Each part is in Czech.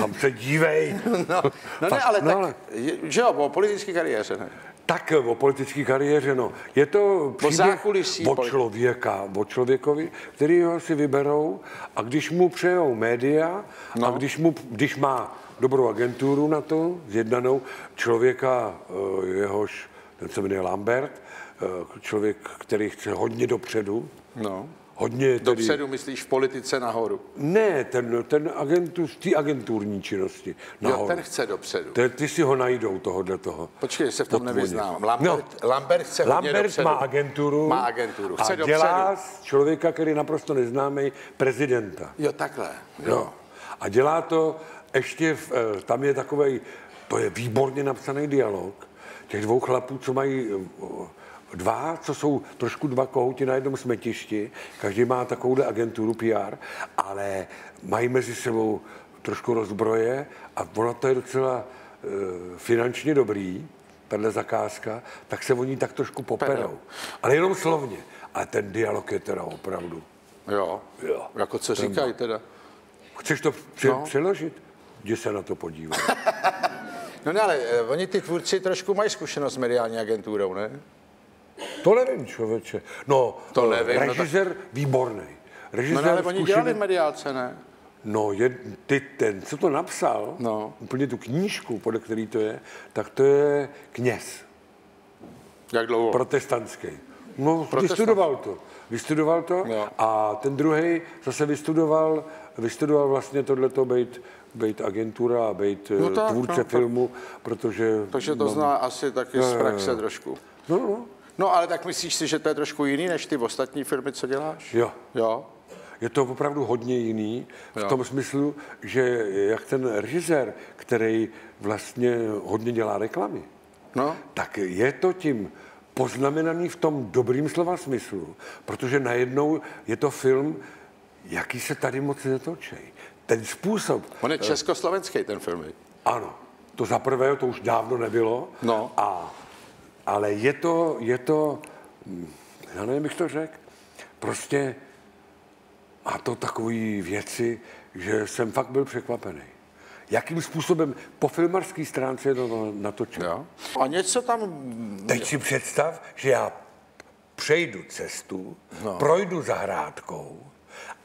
Tam se dívej. No, no ne, ale no, tak, ale... že jo, o politické kariéře, ne? Tak o politické kariéře, no. Je to příběh o člověka, o člověkovi, který ho si vyberou a když mu přejou média no. a když, mu, když má dobrou agenturu na to, zjednanou, člověka, eh, jehož, ten se jmenuje Lambert, eh, člověk, který chce hodně dopředu, no hodně... Tedy... Dopředu myslíš v politice nahoru? Ne, ten, ten agentu, z té agenturní činnosti nahoru. Jo, ten chce dopředu. Ty, ty si ho najdou, tohohle toho. Počkej, se v tom nevyznám. Lambert, no, Lambert chce Lambert dopředu. má agenturu, má agenturu. Chce a dopředu. dělá z člověka, který naprosto neznámý, prezidenta. Jo, takhle. Jo. jo. A dělá to ještě, v, eh, tam je takový, to je výborně napsaný dialog, těch dvou chlapů, co mají eh, dva, co jsou trošku dva kohouti na jednom smetišti, každý má takovouhle agenturu PR, ale mají mezi sebou trošku rozbroje a ono to je docela e, finančně dobrý, tahle zakázka, tak se oni tak trošku poperou. Ale jenom slovně. A ten dialog je teda opravdu. Jo. jo. Jako co říkají teda? Chceš to pře- no. přeložit? Jdi se na to podívat. no ne, ale eh, oni ty tvůrci trošku mají zkušenost s mediální agenturou, ne? To nevím, člověče. No, to nevím. Režisér no tak... výborný. Režisér no, ale oni dělali mediálce, ne? No, je, ty, ten, co to napsal, no. úplně tu knížku, podle který to je, tak to je kněz. Jak dlouho? Protestantský. No, Protestant. vystudoval to. Vystudoval to jo. a ten druhý zase vystudoval, vystudoval vlastně tohleto být, být agentura a být no tak, tvůrce no, filmu, protože... Takže to no, zná asi taky z praxe trošku. No, no. No ale tak myslíš si, že to je trošku jiný než ty ostatní firmy, co děláš? Jo. Jo? Je to opravdu hodně jiný v jo. tom smyslu, že jak ten režisér, který vlastně hodně dělá reklamy, no. tak je to tím poznamenaný v tom dobrým slova smyslu, protože najednou je to film, jaký se tady moc netočí. Ten způsob... On je československý ten film. Ano. To za prvé, to už dávno nebylo. No. A ale je to, je to, já nevím, bych to řekl, prostě má to takové věci, že jsem fakt byl překvapený. Jakým způsobem po filmarské stránce je to natočeno. A něco tam... Teď si představ, že já přejdu cestu, no. projdu zahrádkou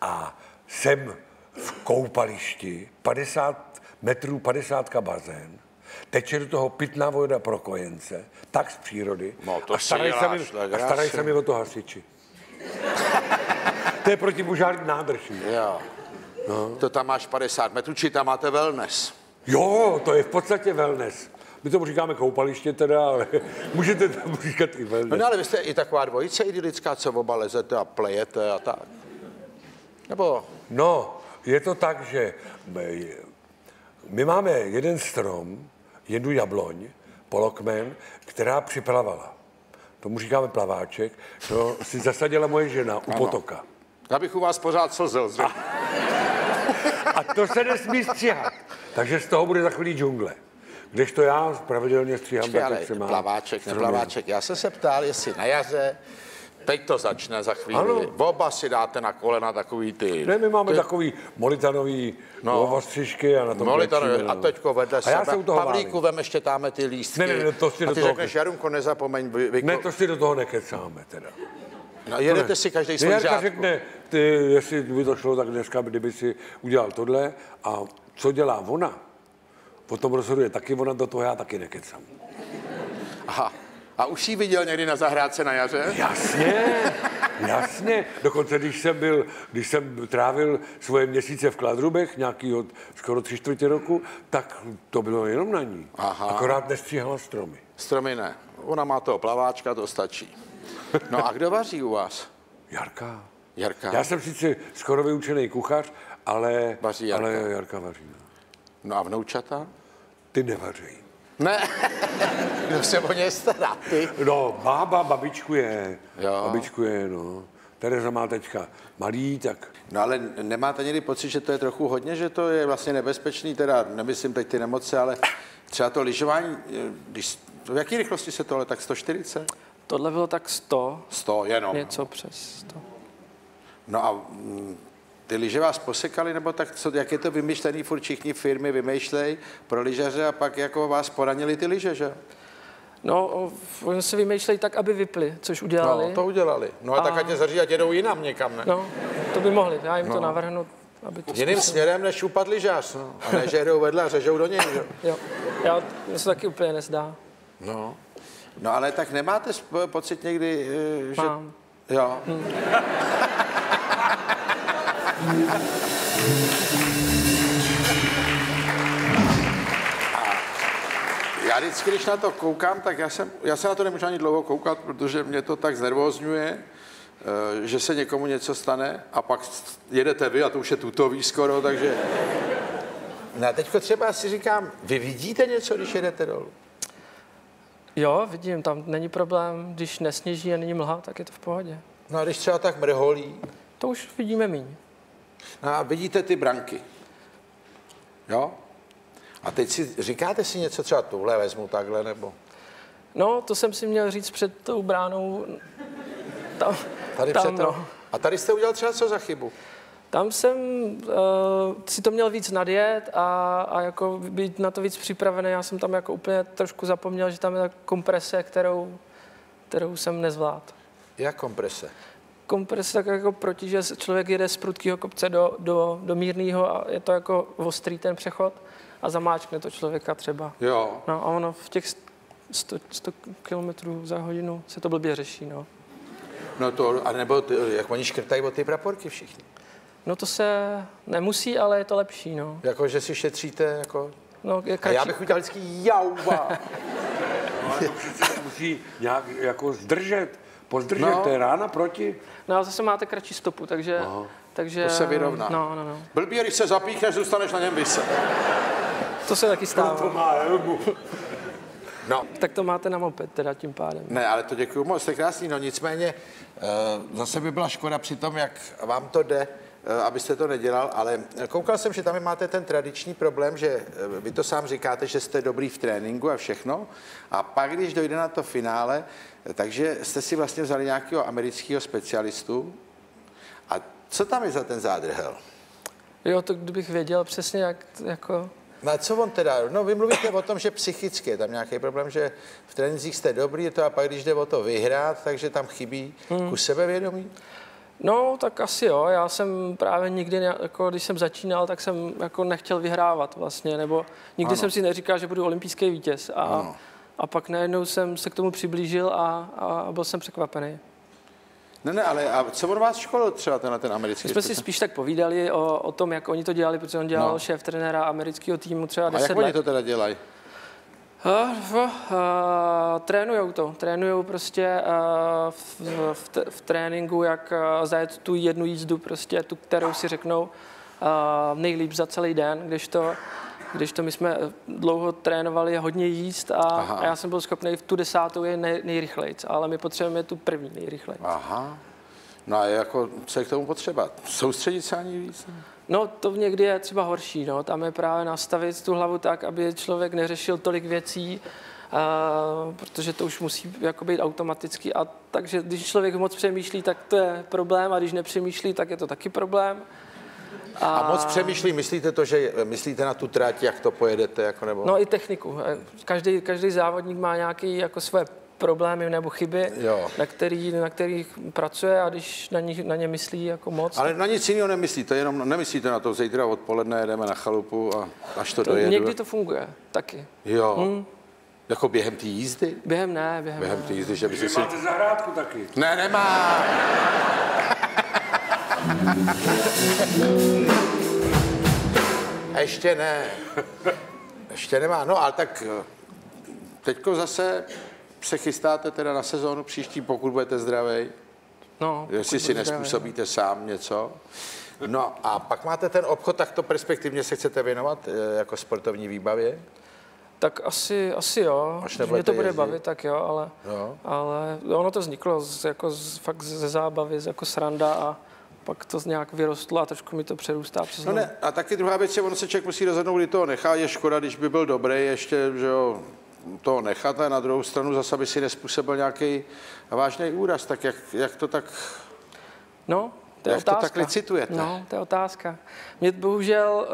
a jsem v koupališti, 50 metrů, 50 bazén, teče do toho pitná voda pro kojence, tak z přírody. No, to a starají se, mi, a starají se mi o to hasiči. to je protipožární nádrž. Jo. No. To tam máš 50 metrů, či tam máte wellness? Jo, to je v podstatě wellness. My tomu říkáme koupaliště teda, ale můžete tam říkat i wellness. No, ale vy jste i taková dvojice idylická, co oba lezete a plejete a tak. Nebo? No, je to tak, že my máme jeden strom, jednu jabloň, polokmen, která připlavala. Tomu říkáme plaváček. To si zasadila moje žena u ano. potoka. Já bych u vás pořád slzel. A, a to se nesmí stříhat. Takže z toho bude za chvíli džungle. Když to já pravidelně stříhám, tak se má. Plaváček, neplaváček. Já jsem se ptal, jestli na jaře Teď to začne za chvíli. Ano. Oba si dáte na kolena takový ty... Ne, my máme ty... takový molitanový no. a na tom Molitanový, A teďko vedle a sebe. Já se u toho Pavlíku, vem ještě táme ty lístky. Ne, ne, ne, to si a ty do toho... řekneš, Jarunko, nezapomeň... Vy, vy... Ne, to si do toho nekecáme teda. No, jedete si každý svůj Jarka řekne, ty, jestli by to šlo, tak dneska, kdyby si udělal tohle a co dělá ona, potom rozhoduje taky ona, do toho já taky nekecám. Aha. A už jsi viděl někdy na zahrádce na jaře? Jasně, jasně. Dokonce, když jsem byl, když jsem trávil svoje měsíce v Kladrubech, nějaký od skoro tři čtvrtě roku, tak to bylo jenom na ní. Aha. Akorát nestříhala stromy. Stromy ne. Ona má toho plaváčka, to stačí. No a kdo vaří u vás? Jarka. Jarka. Já jsem sice skoro vyučený kuchař, ale, vaří Jarka. ale Jarka vaří. No a vnoučata? Ty nevaří. Ne, kdo se o ně stará, ty? No, bába, babičku je. Jo. Babičku je, no. Tereza má teďka malý, tak... No ale nemáte někdy pocit, že to je trochu hodně, že to je vlastně nebezpečný, teda nemyslím teď ty nemoce, ale třeba to lyžování, když, v jaké rychlosti se tohle, tak 140? Tohle bylo tak 100. 100 jenom. Něco přes 100. No a mm, ty lyže vás posekali, nebo tak, co, jak je to vymyšlený, furt všichni firmy vymýšlej pro lyžaře a pak jako vás poranili ty lyže, že? No, oni si vymýšlejí tak, aby vyply, což udělali. No, to udělali. No a, A- tak ať je zařídí, ať jedou jinam někam, ne? No, to by mohli, já jim to navrhnu, aby to Jiným směrem než šupat lyžař, no. A ne, že jedou vedle a řežou do něj, že? Jo, já, mně se taky úplně nezdá. No. No ale tak nemáte pocit někdy, eh, že... Mám. Jo. Já vždycky, když na to koukám, tak já, jsem, já se na to nemůžu ani dlouho koukat, protože mě to tak znervózňuje, eh, že se někomu něco stane a pak jedete vy a to už je tutový skoro, takže... No a teďko třeba si říkám, vy vidíte něco, když jedete dolů? Jo, vidím, tam není problém, když nesněží a není mlha, tak je to v pohodě. No a když třeba tak mrholí, To už vidíme míň. No a vidíte ty branky. Jo? A teď si říkáte si něco, třeba tuhle vezmu takhle, nebo No, to jsem si měl říct před tou bránou. Tam, tady tam, před no. A tady jste udělal třeba co za chybu? Tam jsem uh, si to měl víc nadjet a, a jako být na to víc připravený. Já jsem tam jako úplně trošku zapomněl, že tam je ta komprese, kterou, kterou jsem nezvládl. Jak komprese? Komprese tak jako proti, že člověk jede z prudkého kopce do, do, do mírného a je to jako ostrý ten přechod a zamáčkne to člověka třeba. Jo. No a ono v těch 100, 100 km za hodinu se to blbě řeší, no. No to, a nebo ty, jak oni škrtají o ty praporky všichni. No to se nemusí, ale je to lepší, no. Jako, že si šetříte, jako... no je A kratší. já bych udělal vždycky jauba. Se musí nějak jako zdržet, pozdržet, No. to je rána proti. No a zase máte kratší stopu, takže... takže To se vyrovná. No, no, no. Blbý, když se zapíchneš, zůstaneš na něm vyset. To se taky stává. Má helmu. No, Tak to máte na moped teda tím pádem. Ne, ale to děkuji moc, to je krásný. No nicméně eh, zase by byla škoda při tom, jak vám to jde, eh, abyste to nedělal, ale koukal jsem, že tam máte ten tradiční problém, že eh, vy to sám říkáte, že jste dobrý v tréninku a všechno, a pak, když dojde na to finále, takže jste si vlastně vzali nějakého amerického specialistu. A co tam je za ten zádrhel? Jo, to kdybych věděl přesně, jak jako... No a co on teda? No vy mluvíte o tom, že psychicky je tam nějaký problém, že v trénincích jste dobrý, to a pak když jde o to vyhrát, takže tam chybí Hmm. kus sebevědomí? No, tak asi jo. Já jsem právě nikdy, jako když jsem začínal, tak jsem jako nechtěl vyhrávat vlastně, nebo nikdy Ano. jsem si neříkal, že budu olympijský vítěz. A, Ano. a pak najednou jsem se k tomu přiblížil a, a byl jsem překvapený. Ne, ne, ale a co on vás školil třeba ten, ten americký My jsme si spíš tak povídali o, o tom, jak oni to dělali, protože on dělal No. šéf trenéra amerického týmu třeba A 10 jak oni let. to teda dělají? Uh, uh, trénujou to, trénujou prostě uh, v, v, t- v tréninku, jak uh, zajet tu jednu jízdu, prostě tu, kterou si řeknou uh, nejlíp za celý den, když to, když to my jsme eh, dlouho trénovali hodně jíst a, Aha. a já jsem byl schopný v tu desátou je nej, nejrychlejc, ale my potřebujeme tu první nejrychlejc. Aha. No a jako, co je k tomu potřeba? Soustředit se ani víc? No to někdy je třeba horší, no. tam je právě nastavit tu hlavu tak, aby člověk neřešil tolik věcí, Uh, protože to už musí jako být automaticky. A takže když člověk moc přemýšlí, tak to je problém, a když nepřemýšlí, tak je to taky problém. A moc přemýšlí, myslíte to, že myslíte na tu trať, jak to pojedete, jako nebo? No i techniku. Každý, každý závodník má nějaké jako své problémy nebo chyby, Jo. na, který, na kterých pracuje a když na, nich, na ně myslí jako moc, Ale na nic jiného nemyslíte, jenom nemyslíte na to, zítra odpoledne jedeme na chalupu a až to to, dojedu. někdy to funguje taky. Jo. Jako během té jízdy? Během ne, během, Během ne. té jízdy, že by si si... Máte zahrádku taky. Ne, nemá. Ještě ne. Ještě nemá. No, ale tak eh, teďko zase se chystáte teda na sezónu příští, pokud budete zdravý. No, Jestli si budu zdravý, nespůsobíte sám něco. No a pak máte ten obchod, tak to perspektivně se chcete věnovat eh, jako sportovní výbavě? Tak asi, asi jo. Až mě to bude jezdit. bavit, tak jo, ale, Jo. ale ono to vzniklo z, jako z, fakt ze zábavy, z, jako sranda a pak to nějak vyrostlo a trošku mi to přerůstá přes No ne, a taky druhá věc je, ono se člověk musí rozhodnout, kdy toho nechá. Je škoda, když by byl dobrý, ještě, že jo, toho nechat a na druhou stranu zase, aby si nespůsobil nějaký vážný úraz. Tak jak, jak to tak... No, to je Jak to otázka. tak licitujete? No, to je otázka. Mě bohužel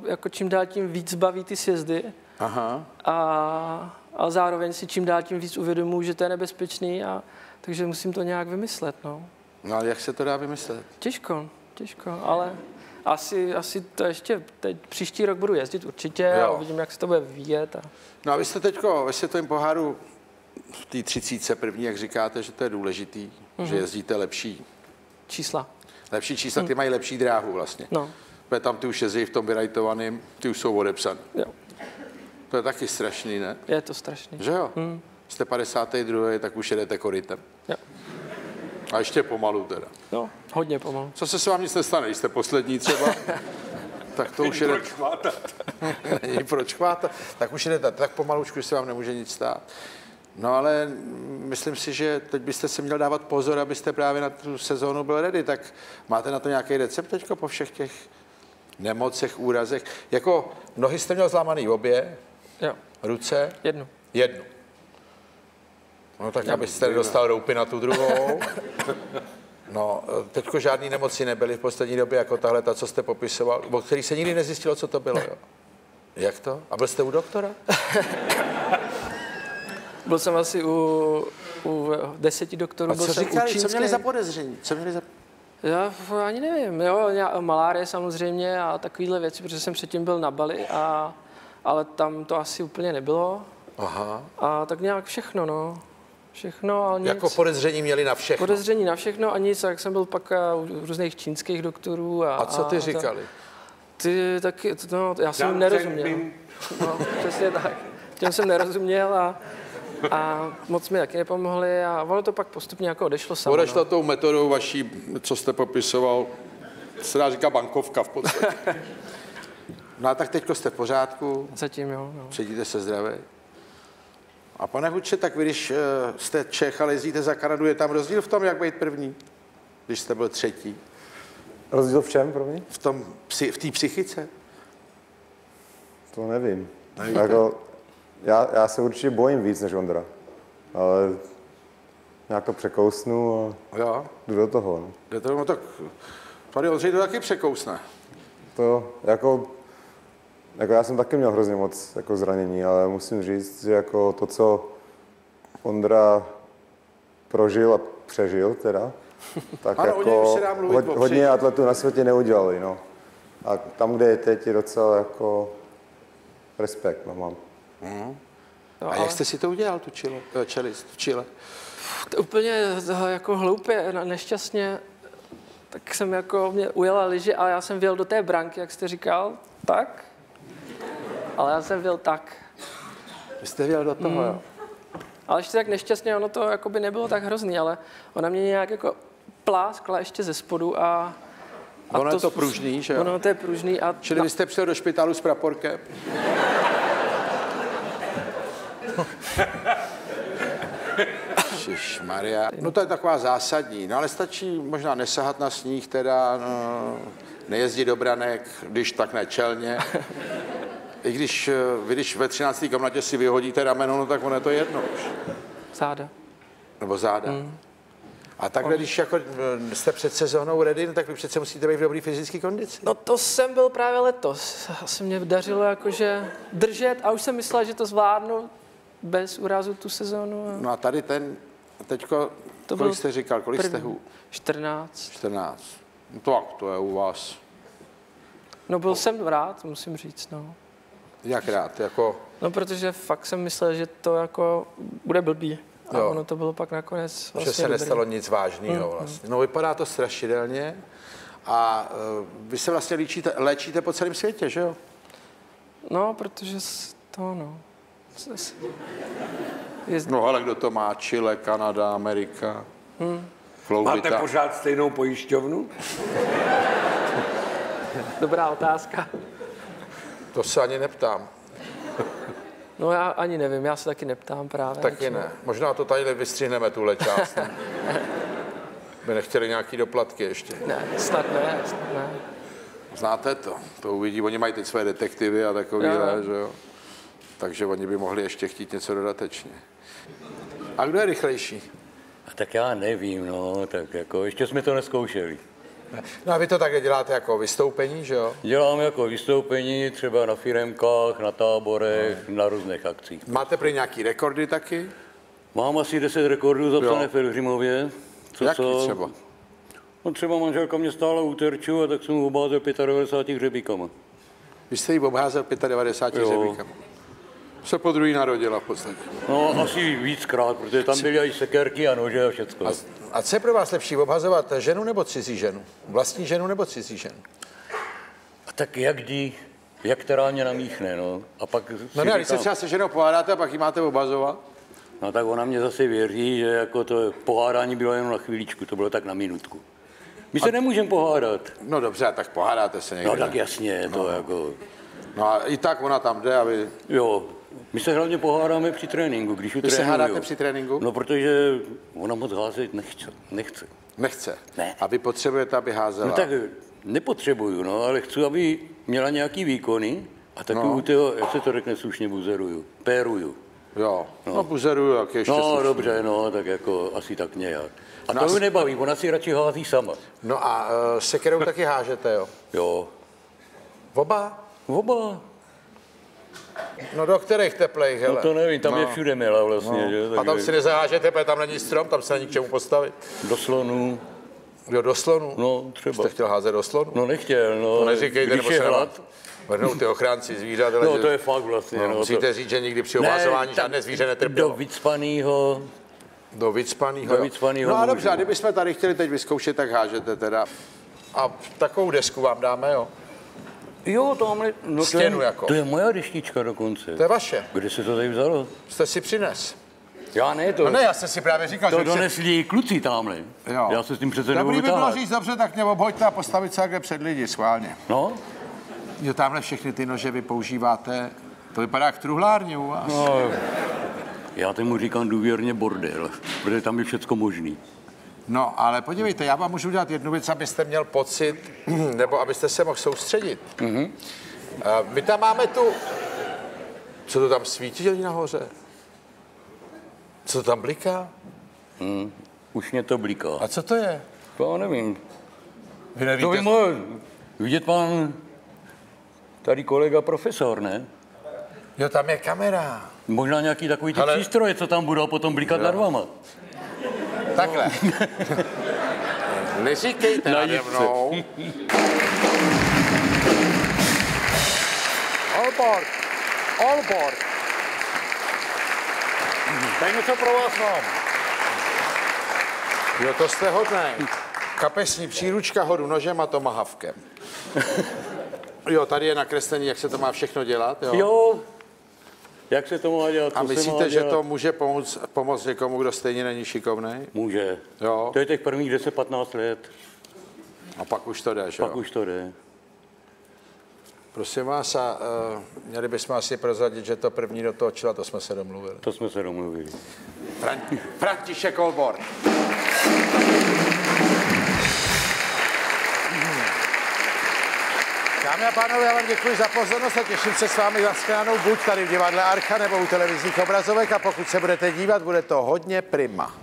uh, jako čím dál tím víc baví ty sjezdy Aha. a, a zároveň si čím dál tím víc uvědomuji, že to je nebezpečný a takže musím to nějak vymyslet, no. No ale jak se to dá vymyslet? Těžko, těžko, ale asi, asi to ještě teď příští rok budu jezdit určitě a Jo. uvidím, jak se to bude vyvíjet. A... No a vy jste teďko ve světovém poháru v té třicíce první, jak říkáte, že to je důležitý, mm-hmm. že jezdíte lepší. Čísla. Lepší čísla, ty mají lepší dráhu vlastně. No, Protože tam ty už jezdí v tom vyrajtovaném, ty už jsou odepsané. jo, To je taky strašný, ne? je to strašný. Že jo? Hmm. Jste 52, tak už jedete korytem. A ještě pomalu teda. No, hodně pomalu. Co se s vámi nic nestane, když jste poslední třeba? tak to už jedete. Není proč chvátat. Tak už jedete tak pomalučku, že se vám nemůže nic stát. No ale myslím si, že teď byste si měl dávat pozor, abyste právě na tu sezónu byl ready. Tak máte na to nějaký recept teďko po všech těch nemocech, úrazech? Jako nohy jste měl zlámaný obě, Jo, ruce, jednu. jednu. No tak, abyste nedostal roupy na tu druhou. No, teďko žádný nemoci nebyly v poslední době, jako tahle, ta, co jste popisoval, o který se nikdy nezjistilo, co to bylo, jo? Jak to? A byl jste u doktora? Byl jsem asi u, u deseti doktorů. A co říkali, co měli za podezření? Co měli za... Já ani nevím, jo, malárie samozřejmě a takovéhle věci, protože jsem předtím byl na Bali, a, ale tam to asi úplně nebylo. Aha. A tak nějak všechno, no. Všechno a nic. Jako podezření měli na všechno. Podezření na všechno a nic, jak jsem byl pak a, u různých čínských doktorů. A, A co ty to- říkali? Ty taky, no, já jsem jim nerozuměl. No, přesně tak. Těm jsem nerozuměl a, a moc mi taky nepomohli a ono to pak postupně jako odešlo samo. Odešla tou metodou vaší, co jste popisoval, se dá říkat bankovka v podstatě. No a tak teďko jste v pořádku, Zatím jo, no. cítíte se zdravý. A pane Huče, tak vy, když eh, jste Čech a jezdíte za Kanadu, je tam rozdíl v tom, jak být první, když jste byl třetí? Rozdíl v čem pro mě? V tom, psy- v té psychice? To nevím. Nevíte? Jako, já, já se určitě bojím víc než Ondra. Ale nějak to překousnu a Jo, jdu do toho. No. jde to, no tak tady Ondřej to taky překousne. To jako, jako já jsem taky měl hrozně moc jako zranění, ale musím říct, že jako to, co Ondra prožil a přežil teda, tak Ano, o něm jako už se dá mluvit, o přežití. hodně atletů na světě neudělali. No. A tam, kde je teď, je docela jako respekt no, mám. no A jak jste si to udělal, tu čilo, eh, čelist v Chile? To úplně eh, jako hloupě, nešťastně, tak jsem jako, mě ujela liže a já jsem vyjel do té branky, jak jste říkal, tak. Ale já jsem vyjel tak. Vy jste věl do toho, jo? Ale ještě tak nešťastně, ono to jako by nebylo tak hrozný, ale ona mě nějak jako pláskla ještě ze spodu a... a Ono je to pružný, že jo? Ono to je pružný a... Čili vy jste přijel do špitálu s praporkem? Maria. No to je taková zásadní, no ale stačí možná nesahat na sníh teda, no, nejezdit do branek, když tak nečelně. I když, eh, vy když ve 13. komnatě si vyhodíte rameno, no tak ono je to jedno už. Záda. Nebo záda. Mm. A takhle, když jako eh, jste před sezónou ready, no tak vy přece musíte být v dobrý fyzické kondici. No to jsem byl právě letos. Se mě dařilo jakože držet a už jsem myslel, že to zvládnu bez úrazu tu sezónu. A No a tady ten, teďko, To kolik jste říkal, kolik jste hů? 14. 14. No to, to je u vás. No byl jsem rád, musím říct, no. Jak rád, jako, No protože fakt jsem myslel, že to jako bude blbý. A Jo. ono to bylo pak nakonec že vlastně se dobrý. nestalo nic vážného vlastně. No vypadá to strašidelně a uh, vy se vlastně léčíte, léčíte po celém světě, že jo? No, protože to, no. S- s- Je, No ale kdo to má? Chile, Kanada, Amerika. Hmm. Máte pořád stejnou pojišťovnu? dobrá otázka. To se ani neptám. No já ani nevím, já se taky neptám právě. Taky ne. Možná to tady vystřihneme, tuhle část. By nechtěli nějaký doplatky ještě. Ne, snad ne, snad ne. Znáte to, to uvidí. Oni mají teď své detektivy a takovýhle, Jo. že jo. Takže oni by mohli ještě chtít něco dodatečně. A kdo je rychlejší? A tak já nevím, no, tak jako ještě jsme to neskoušeli. No a vy to také děláte jako vystoupení, že jo? Dělám jako vystoupení třeba na firemkách, na táborech, na různých akcích. Máte prý nějaký rekordy taky? Mám asi 10 rekordů zapsané v Pelhřimově. Co, Jaký co? třeba? No třeba manželka mě stála u terču a tak jsem mu obázel 95 hřebíkama. Vy jste ji obházel 95 Jo. řebíkama. Se po druhý narodila v podstatě. No asi víckrát, protože tam byly i sekerky a nože a všecko. A, a co je pro vás lepší, obhazovat ženu nebo cizí ženu? Vlastní ženu nebo cizí ženu? A tak jak kdy, jak která mě namíchne, no. A pak No ne, když se třeba se ženou pohádáte a pak ji máte obhazovat. no tak ona mě zase věří, že jako to pohádání bylo jenom na chvíličku, to bylo tak na minutku. My se nemůžeme pohádat. No dobře, tak pohádáte se někde. No tak jasně, to jako, No a i tak ona tam jde, aby... jo. My se hlavně pohádáme při tréninku, když Vy se hádáte při tréninku? No protože ona moc házet nechce. nechce. Nechce. Ne. A vy potřebujete, aby házela. No tak nepotřebuju, no, ale chci, aby měla nějaký výkony a taky No. u toho, jak se to řekne slušně, buzeruju, péruju. Jo, no, no buzeruju, jak ještě No slušný. dobře, no, tak jako asi tak nějak. A No to ji nebaví, ona si radši hází sama. No a uh, sekerou taky hážete, jo? Jo. Oba? Oba. No do kterých teplejch, hele? No to nevím, tam no. je všude milá vlastně, No. že? A tam si nezahážete, protože tam není strom, tam se není k čemu postavit. Do slonu, Jo, do slonu? no třeba. Jste chtěl házet do slonu? No nechtěl, no. to neříkejte, když nebo je se hlad. Vrnou ty ochránci zvířat, ale No že- to je fakt vlastně, no, no. musíte to... říct, že nikdy při obhazování tak žádné zvíře Do netrpělo. vycpanýho, Do vycpanýho. Do jo. vycpanýho No a dobře, a kdybychom tady chtěli teď vyzkoušet, tak hážete teda. A takovou desku vám dáme, jo? Jo, tamhle, no to Stěnu je, jako. to je moja deštička dokonce. To je vaše. Kde se to tady vzalo? Jste si přines. Já ne, to, No ne, já jsem si právě říkal, to že... donesli kluci tamhle. Jo. Já se s tím přece Dobrý nebudu by bylo říct, dobře, tak mě obhoďte a postavit se takhle před lidi, schválně. No, Jo, tamhle všechny ty nože vy používáte, to vypadá jak truhlárně u vás. no, já tomu říkám důvěrně bordel, protože tam je všecko možný. No, ale podívejte, já vám můžu udělat jednu věc, abyste měl pocit, nebo abyste se mohl soustředit. Mm-hmm. My tam máme tu... Co to tam svítí nahoře? Co to tam bliká? Už mě to bliká. A co to je? To nevím. Vy To nevíte? by mohl vidět pan tady kolega profesor, ne? Jo, tam je kamera. Možná nějaký takový ty Ale- přístroje, co tam budou potom blikat nad vama. Takhle. Neříkejte nade se. mnou. All board. Tak něco pro vás mám. Jo, to jste hodný. Kapesní příručka hodu nožem a tomahavkem. Jo, tady je nakreslení, jak se to má všechno dělat. Jo. Jo, jak se to má dělat? A myslíte, že dělat? to může pomoct, pomoct někomu, kdo stejně není šikovný? Může. Jo. To je těch prvních 10-15 let, A pak už to jde, že pak jo? už to jde. Prosím vás, a uh, měli bychom asi prozradit, že to první do toho čela, to jsme se domluvili. To jsme se domluvili. Fran- František Olbor. Dámy a pánové, já vám děkuji za pozornost a těším se s vámi za shledanou buď tady v divadle Archa nebo u televizních obrazovek a pokud se budete dívat, bude to hodně prima.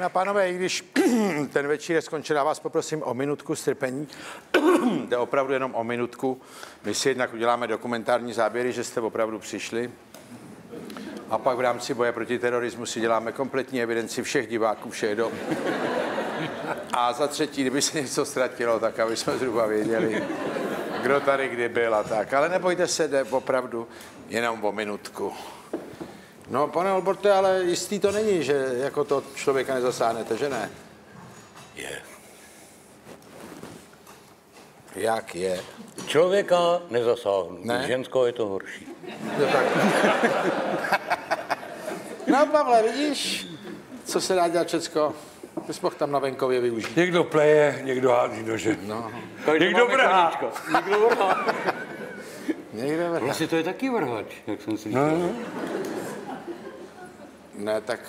Dámy a pánové, i když ten večír je skončil, já vás poprosím o minutku strpení. Jde opravdu jenom o minutku. My si jednak uděláme dokumentární záběry, že jste opravdu přišli. A pak v rámci boje proti terorismu si děláme kompletní evidenci všech diváků, všech dom. A za třetí, kdyby se něco ztratilo, tak aby jsme zhruba věděli, kdo tady kdy byl a tak. Ale nebojte se, jde opravdu jenom o minutku. No, pane Olborte, ale jistý to není, že jako to člověka nezasáhnete, že ne? Je. jak je. Člověka nezasáhnu, Ne? ženskou je to horší. No tak. No Pavle, vidíš, co se dá dělat všecko? Ty jsi mohl tam na venkově využít. Někdo pleje, někdo hází nože. No, Někdo vrhá. Někdo vrhá. někde vrhá. Vlastně to je taky vrhač, jak jsem si říkal. No, Ne, tak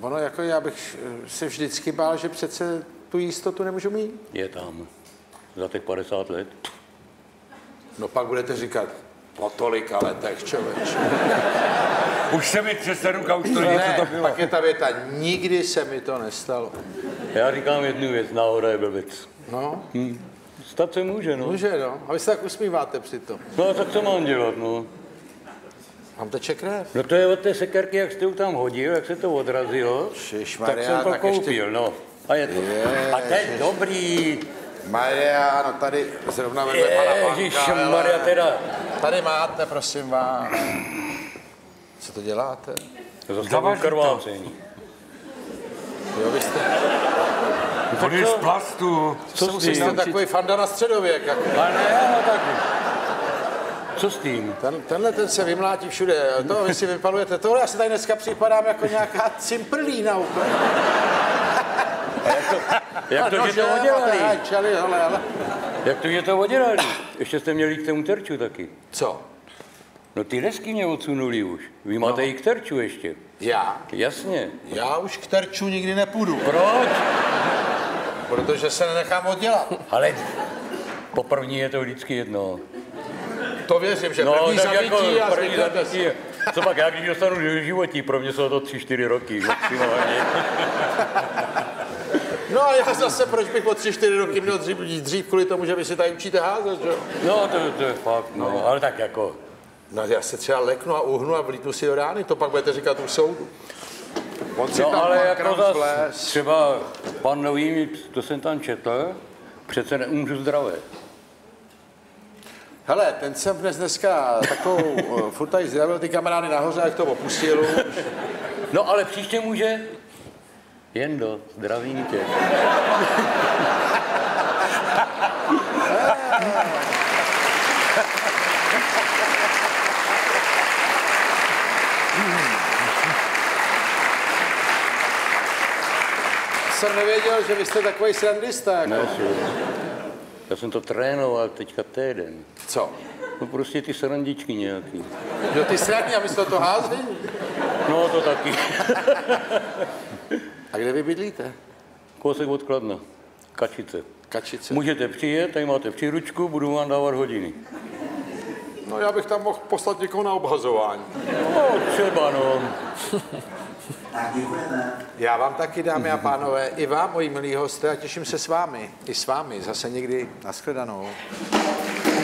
uh, ono jako já bych eh, se vždycky bál, že přece tu jistotu nemůžu mít. Je tam. Za těch 50 let. No pak budete říkat, po tolika letech, člověče. Už se mi třese ruka, už to něco to Ne, bylo. pak je ta věta, nikdy se mi to nestalo. Já říkám jednu věc, náhoda je blbec. No, Hm. Stát se může, no. může, no. A vy se tak usmíváte přitom. No a tak co mám dělat, no? Mám teče krev. No to je od té sekerky, jak jste ho tam hodil, jak se to odrazilo, tak Ježišmarja, jsem to tak ještě- koupil, no. A je to. A to je dobrý. Maria, no tady zrovna vedle pana Ježíš Panka, Maria, teda. Tady máte, prosím vás. Co to děláte? Zastavu Zavařím to. krvácení. Jo, vy jste, On je z plastu. Co jste tím? takový fanda na středověk. Jako. A ne, no tak. Co s tím? Ten, tenhle ten se vymlátí všude. To vy si vypalujete. Tohle já si tady dneska připadám jako nějaká cimprlína úplně. Jak to, No, že to udělali? Hele. Jak to, že to udělali? Ještě jste měli k tomu terču taky. Co? No ty desky mě odsunuli už. Vy máte i k terču ještě. Já? Jasně. Já už k terču nikdy nepůjdu, Proč? protože se nenechám oddělat. Ale po první je to vždycky jedno. To věřím, že No, první tak zabití jako a první zabití. Co pak, já když dostanu do životí, pro mě jsou to tři, čtyři roky maximálně. No a já zase, proč bych po tři, čtyři roky měl dřív, dřív kvůli tomu, že vy si tady učíte házet, že jo? No, to, to je fakt, no, ale tak jako, No já se třeba leknu a uhnu a vlítnu si do rány, to pak budete říkat u soudu. On si no tam ale jako Kraus zas, vlez. třeba pan Nový, to jsem tam četl, přece neumřu zdravé. Hele, ten jsem dnes dneska takovou, uh, furt tady zdravil ty kamarády nahoře, jak to opustil. No ale příště může jen do zdraví tě. jsem nevěděl, že vy jste takový srandista. Jako. Ne, já jsem to trénoval teďka týden. Co? No prostě ty srandičky nějaký. Jo, ty srandí, a místo to hází? No to taky. A kde vy bydlíte? Kousek od Kladna. Kačice. Kačice. Můžete přijet, tady máte příručku, budu vám dávat hodiny. No já bych tam mohl poslat někoho na obhazování. No, třeba no. Tak děkujeme. Já vám taky, dámy a pánové, i vám, moji milí hosté, a těším se s vámi, i s vámi, zase někdy. Naschledanou.